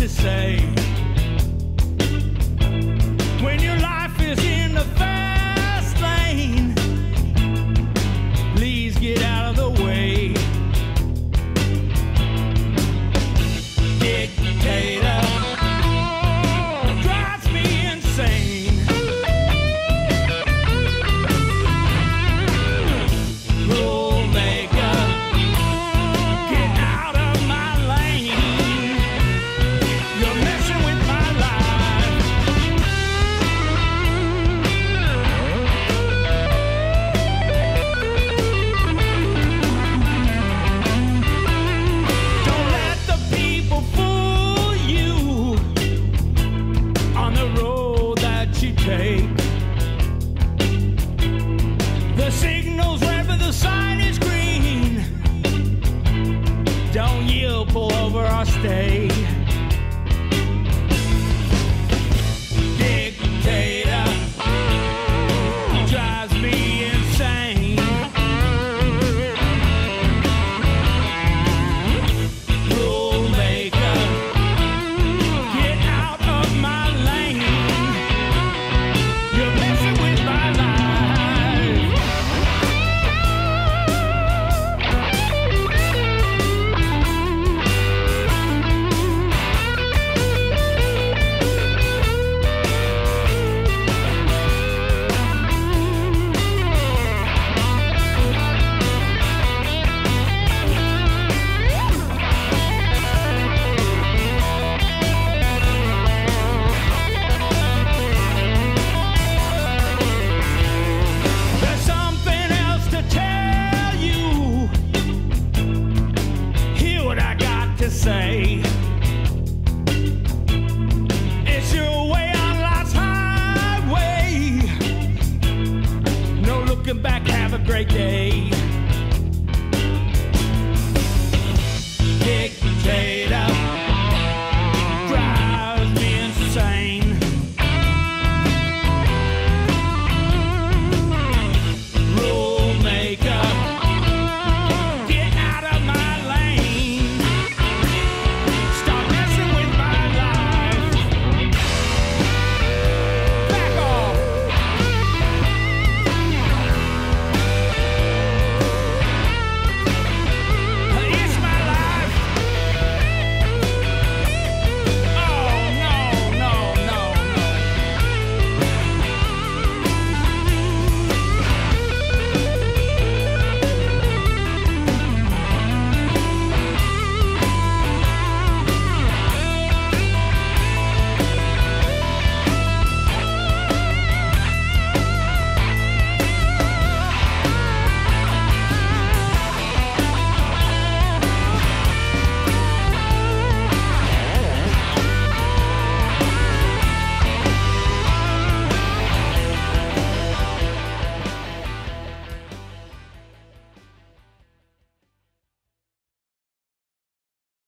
to say. stay. looking back, have a great day.